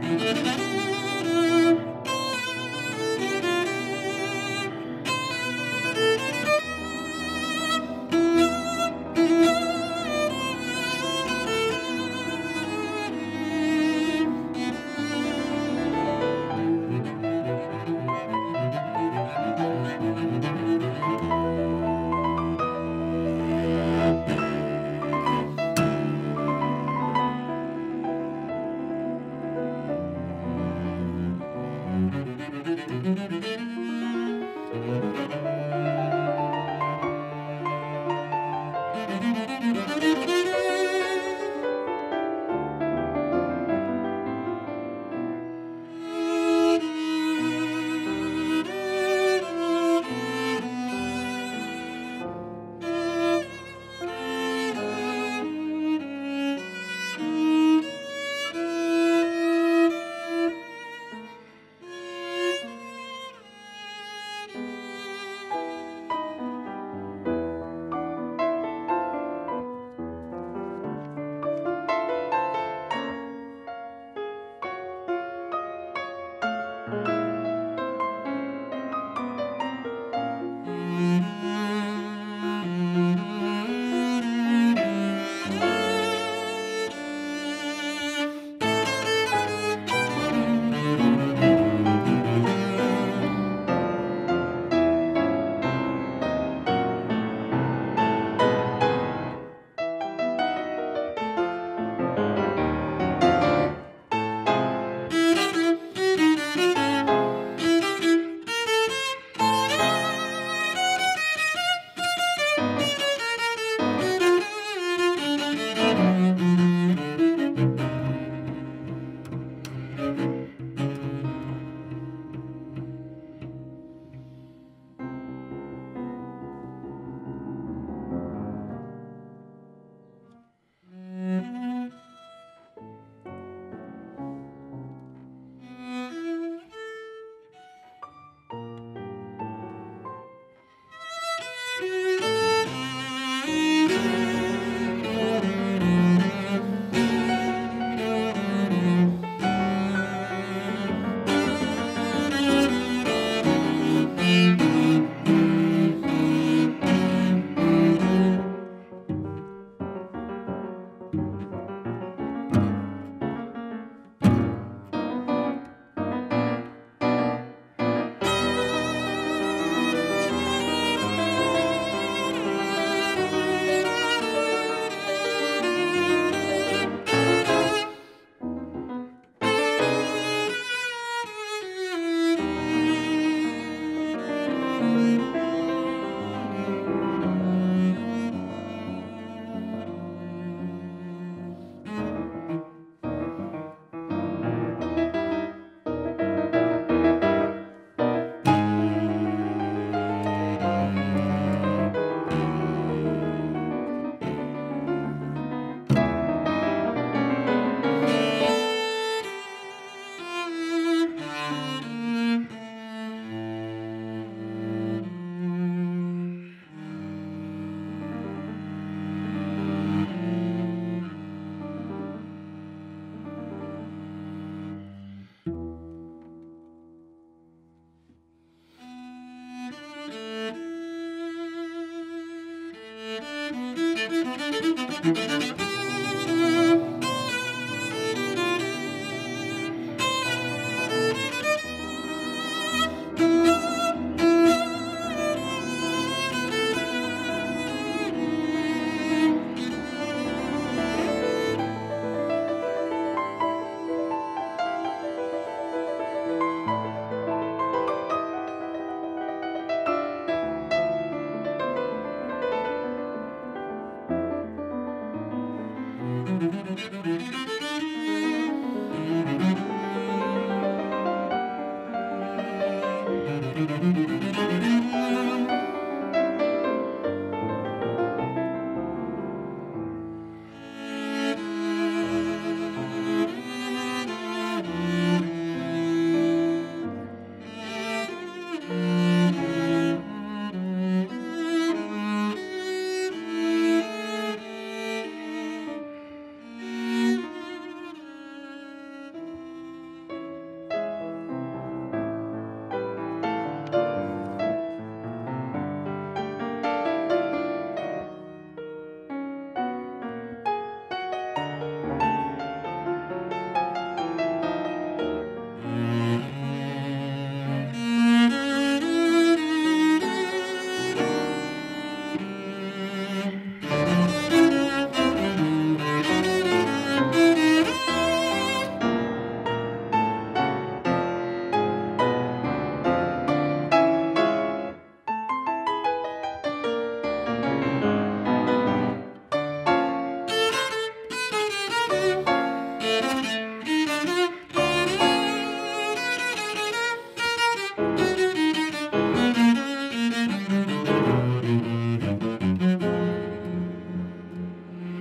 Música